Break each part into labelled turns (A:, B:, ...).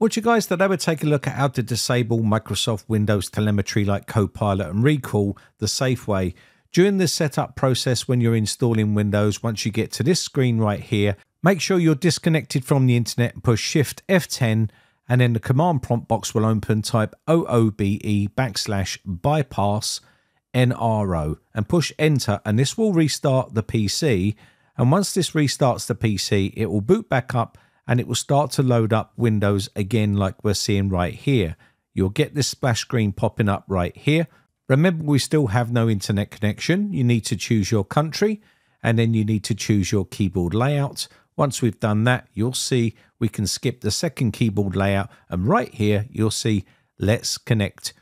A: Watch you guys today would take a look at how to disable Microsoft Windows telemetry like Copilot and Recall the safe way. During the setup process when you're installing Windows, once you get to this screen right here, make sure you're disconnected from the internet and push Shift F10 and then the command prompt box will open, type OOBE backslash bypass NRO and push enter and this will restart the PC and once this restarts the PC it will boot back up and it will start to load up Windows again like we're seeing right here. You'll get this splash screen popping up right here. Remember, we still have no internet connection. You need to choose your country and then you need to choose your keyboard layout. Once we've done that, you'll see we can skip the second keyboard layout and right here, you'll see let's connect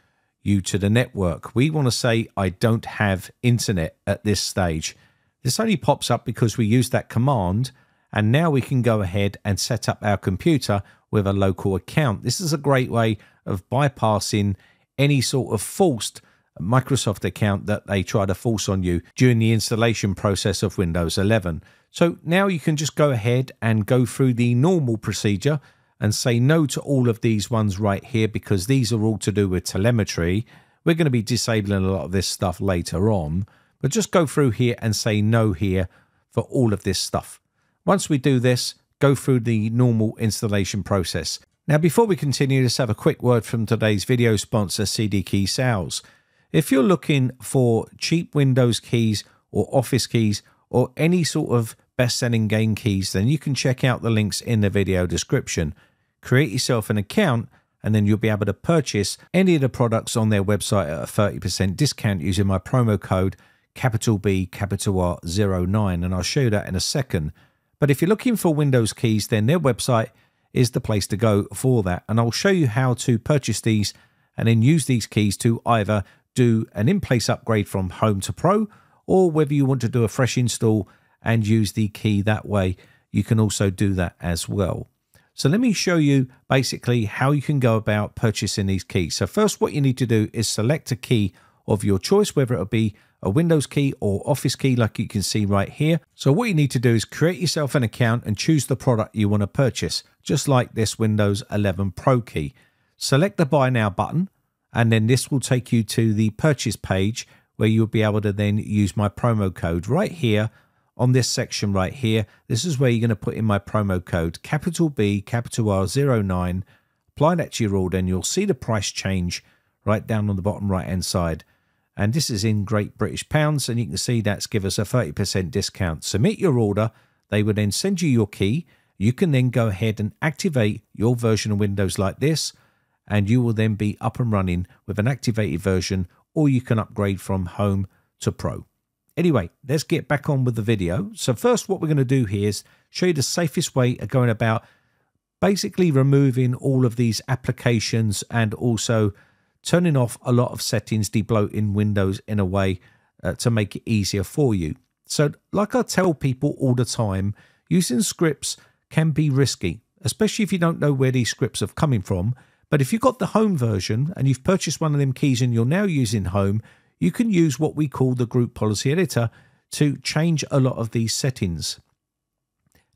A: you to the network. We want to say I don't have internet at this stage. This only pops up because we use that command and now we can go ahead and set up our computer with a local account. This is a great way of bypassing any sort of forced Microsoft account that they try to force on you during the installation process of Windows 11. So now you can just go ahead and go through the normal procedure and say no to all of these ones right here because these are all to do with telemetry. We're going to be disabling a lot of this stuff later on, but just go through here and say no here for all of this stuff. Once we do this, go through the normal installation process. Now, before we continue, let's have a quick word from today's video sponsor, CD Key Sales. If you're looking for cheap Windows keys or Office keys or any sort of best-selling game keys, then you can check out the links in the video description. Create yourself an account and then you'll be able to purchase any of the products on their website at a 30% discount using my promo code capital B capital R 09 and I'll show you that in a second. But if you're looking for Windows keys, then their website is the place to go for that. And I'll show you how to purchase these and then use these keys to either do an in-place upgrade from Home to Pro or whether you want to do a fresh install and use the key that way, you can also do that as well. So let me show you basically how you can go about purchasing these keys. So first what you need to do is select a key of your choice, whether it will be a Windows key or Office key like you can see right here. So what you need to do is create yourself an account and choose the product you want to purchase, just like this Windows 11 Pro key. Select the Buy Now button and then this will take you to the purchase page where you'll be able to then use my promo code right here on this section right here. This is where you're going to put in my promo code, capital B, capital R 09. Apply that to your order and you'll see the price change right down on the bottom right hand side and this is in Great British Pounds, and you can see that's give us a 30% discount. Submit your order, they will then send you your key. You can then go ahead and activate your version of Windows like this, and you will then be up and running with an activated version, or you can upgrade from Home to Pro. Anyway, let's get back on with the video. So first, what we're going to do here is show you the safest way of going about basically removing all of these applications and also turning off a lot of settings, debloating Windows in a way uh, to make it easier for you. So, like I tell people all the time, using scripts can be risky, especially if you don't know where these scripts are coming from. But if you've got the home version and you've purchased one of them keys and you're now using home, you can use what we call the group policy editor to change a lot of these settings.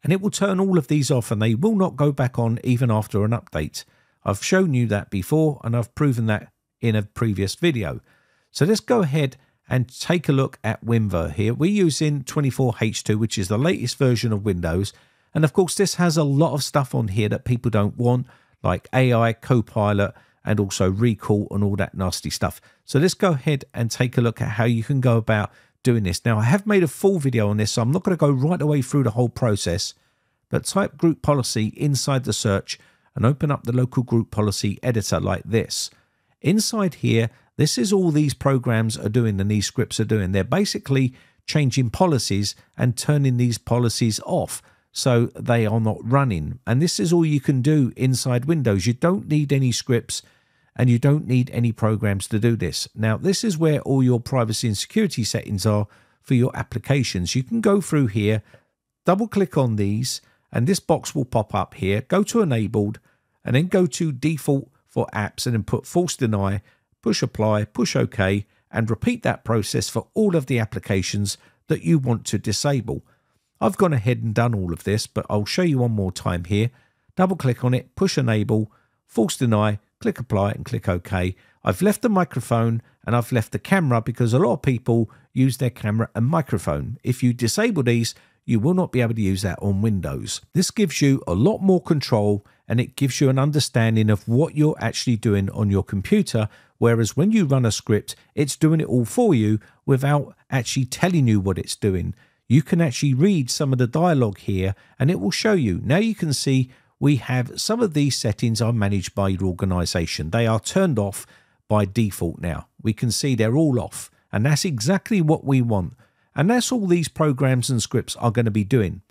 A: And it will turn all of these off and they will not go back on even after an update. I've shown you that before and I've proven that in a previous video. So let's go ahead and take a look at WinVer here. We're using 24H2, which is the latest version of Windows. And of course, this has a lot of stuff on here that people don't want, like AI, Copilot, and also recall and all that nasty stuff. So let's go ahead and take a look at how you can go about doing this. Now, I have made a full video on this, so I'm not going to go right away through the whole process, but type group policy inside the search and open up the local group policy editor like this. Inside here, this is all these programs are doing and these scripts are doing. They're basically changing policies and turning these policies off so they are not running. And this is all you can do inside Windows. You don't need any scripts and you don't need any programs to do this. Now, this is where all your privacy and security settings are for your applications. You can go through here, double click on these, and this box will pop up here. Go to enabled and then go to default for apps and then put force deny, push apply, push OK, and repeat that process for all of the applications that you want to disable. I've gone ahead and done all of this, but I'll show you one more time here. Double click on it, push enable. force deny, click apply and click OK. I've left the microphone and I've left the camera because a lot of people use their camera and microphone. If you disable these, you will not be able to use that on Windows. This gives you a lot more control and it gives you an understanding of what you're actually doing on your computer. Whereas when you run a script, it's doing it all for you without actually telling you what it's doing. You can actually read some of the dialogue here and it will show you. Now you can see we have some of these settings are managed by your organization. They are turned off by default now. We can see they're all off, and that's exactly what we want. And that's all these programs and scripts are going to be doing.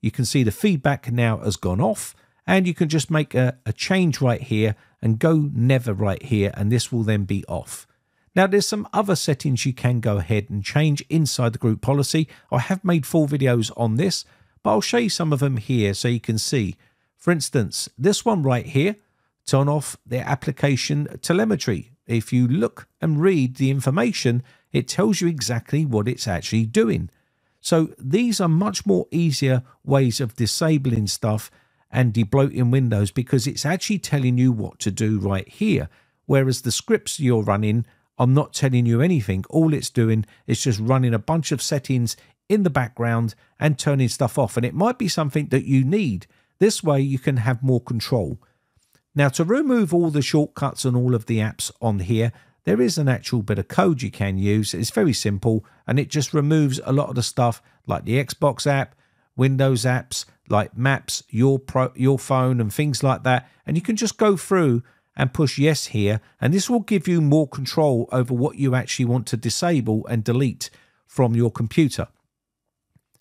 A: You can see the feedback now has gone off, and you can just make a, a change right here and go never right here, and this will then be off. Now, there's some other settings you can go ahead and change inside the group policy. I have made full videos on this, but I'll show you some of them here so you can see. For instance, this one right here, turn off the application telemetry. If you look and read the information, it tells you exactly what it's actually doing. So these are much more easier ways of disabling stuff and debloating Windows because it's actually telling you what to do right here. Whereas the scripts you're running I'm not telling you anything. All it's doing is just running a bunch of settings in the background and turning stuff off. And it might be something that you need. This way you can have more control. Now to remove all the shortcuts and all of the apps on here, there is an actual bit of code you can use. It's very simple and it just removes a lot of the stuff like the Xbox app, Windows apps like Maps, your pro, your phone and things like that. And you can just go through and push yes here and this will give you more control over what you actually want to disable and delete from your computer.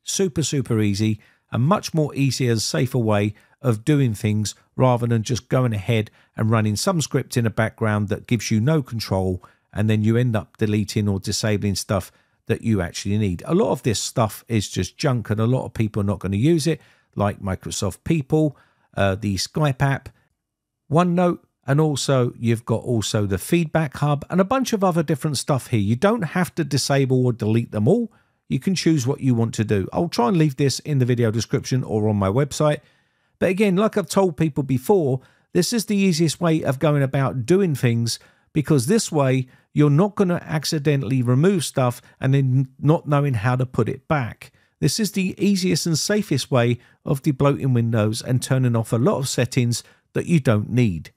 A: Super, super easy a much more easier, safer way of doing things rather than just going ahead and running some script in the background that gives you no control and then you end up deleting or disabling stuff that you actually need. A lot of this stuff is just junk and a lot of people are not going to use it, like Microsoft People, uh, the Skype app, OneNote, and also you've got also the Feedback Hub and a bunch of other different stuff here. You don't have to disable or delete them all. You can choose what you want to do. I'll try and leave this in the video description or on my website. But again, like I've told people before, this is the easiest way of going about doing things because this way you're not going to accidentally remove stuff and then not knowing how to put it back. This is the easiest and safest way of debloating Windows and turning off a lot of settings that you don't need.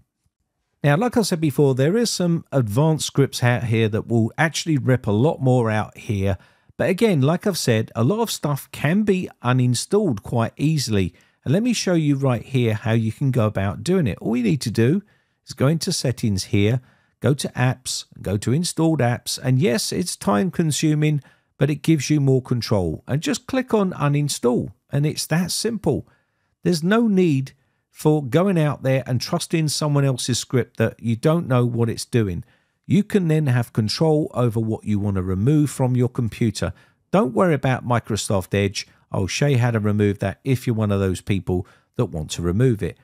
A: Now, like I said before, there is some advanced scripts out here that will actually rip a lot more out here but again, like I've said, a lot of stuff can be uninstalled quite easily. And let me show you right here how you can go about doing it. All you need to do is go into settings here, go to apps, go to installed apps. And yes, it's time consuming, but it gives you more control. And just click on uninstall. And it's that simple. There's no need for going out there and trusting someone else's script that you don't know what it's doing. You can then have control over what you want to remove from your computer. Don't worry about Microsoft Edge. Oh, I'll show you how to remove that if you're one of those people that want to remove it.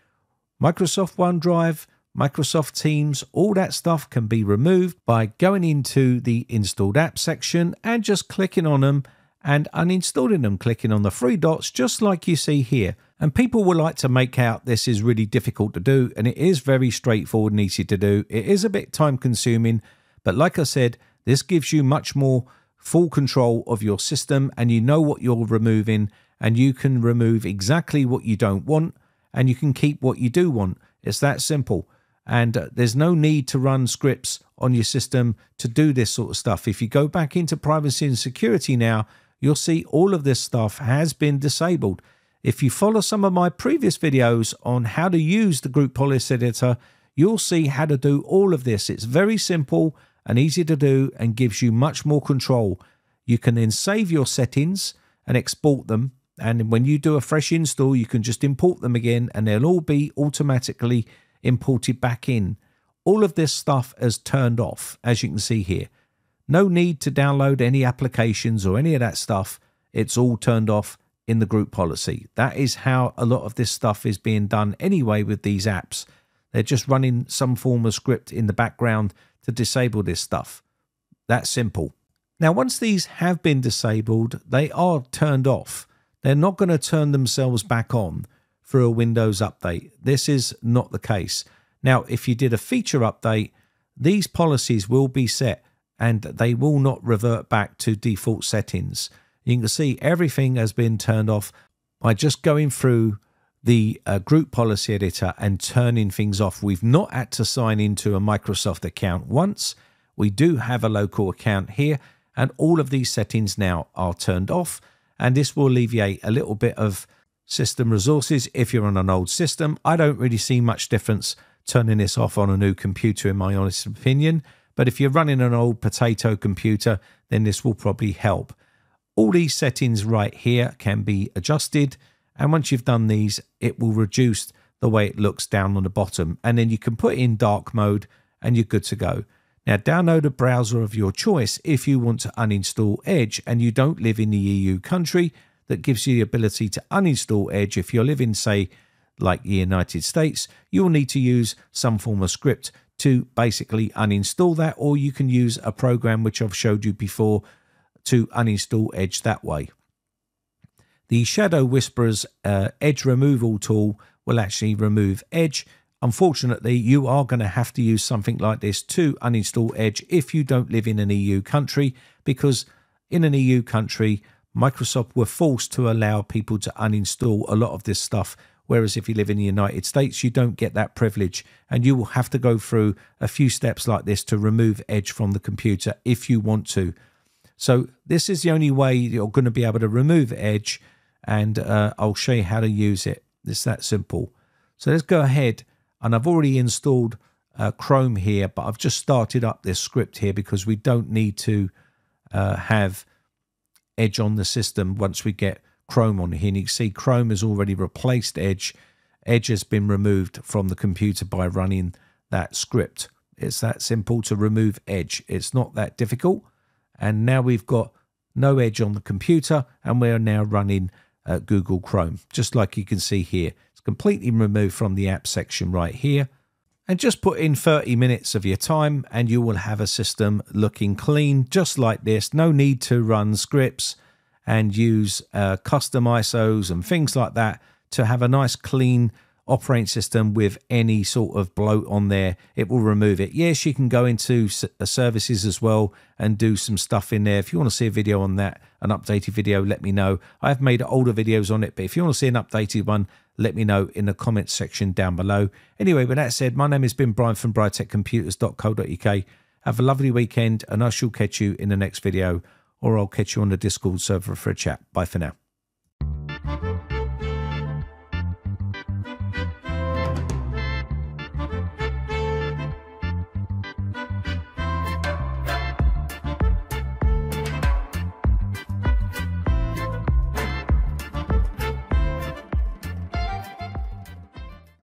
A: Microsoft OneDrive, Microsoft Teams, all that stuff can be removed by going into the installed app section and just clicking on them and uninstalling them, clicking on the three dots just like you see here. And people will like to make out this is really difficult to do, and it is very straightforward and easy to do. It is a bit time consuming, but like I said, this gives you much more full control of your system and you know what you're removing and you can remove exactly what you don't want and you can keep what you do want. It's that simple. And uh, there's no need to run scripts on your system to do this sort of stuff. If you go back into privacy and security now, you'll see all of this stuff has been disabled. If you follow some of my previous videos on how to use the Group Policy Editor, you'll see how to do all of this. It's very simple and easy to do and gives you much more control. You can then save your settings and export them. And when you do a fresh install, you can just import them again and they'll all be automatically imported back in. All of this stuff is turned off, as you can see here. No need to download any applications or any of that stuff. It's all turned off in the group policy. That is how a lot of this stuff is being done anyway with these apps. They're just running some form of script in the background to disable this stuff. That simple. Now, once these have been disabled, they are turned off. They're not going to turn themselves back on through a Windows update. This is not the case. Now, if you did a feature update, these policies will be set and they will not revert back to default settings. You can see everything has been turned off by just going through the uh, group policy editor and turning things off. We've not had to sign into a Microsoft account once. We do have a local account here, and all of these settings now are turned off. And this will alleviate a little bit of system resources if you're on an old system. I don't really see much difference turning this off on a new computer, in my honest opinion. But if you're running an old potato computer, then this will probably help. All these settings right here can be adjusted. And once you've done these, it will reduce the way it looks down on the bottom. And then you can put in dark mode and you're good to go. Now, download a browser of your choice if you want to uninstall Edge and you don't live in the EU country. That gives you the ability to uninstall Edge. If you're living, say, like the United States, you'll need to use some form of script to basically uninstall that, or you can use a program which I've showed you before to uninstall Edge that way. The Shadow Whisperer's uh, Edge removal tool will actually remove Edge. Unfortunately, you are going to have to use something like this to uninstall Edge if you don't live in an EU country, because in an EU country, Microsoft were forced to allow people to uninstall a lot of this stuff. Whereas if you live in the United States, you don't get that privilege, and you will have to go through a few steps like this to remove Edge from the computer if you want to. So this is the only way you're going to be able to remove Edge, and uh, I'll show you how to use it. It's that simple. So let's go ahead, and I've already installed uh, Chrome here, but I've just started up this script here because we don't need to uh, have Edge on the system once we get Chrome on here. And you can see Chrome has already replaced Edge. Edge has been removed from the computer by running that script. It's that simple to remove Edge. It's not that difficult and now we've got no edge on the computer and we're now running uh, Google Chrome just like you can see here. It's completely removed from the app section right here. And just put in 30 minutes of your time and you will have a system looking clean just like this. No need to run scripts and use uh, custom ISOs and things like that to have a nice clean operating system with any sort of bloat on there, it will remove it. Yes, you can go into uh, services as well and do some stuff in there. If you want to see a video on that, an updated video, let me know. I've made older videos on it, but if you want to see an updated one, let me know in the comments section down below. Anyway, with that said, my name has been Brian from briteccomputers.co.uk. Have a lovely weekend, and I shall catch you in the next video, or I'll catch you on the Discord server for a chat. Bye for now.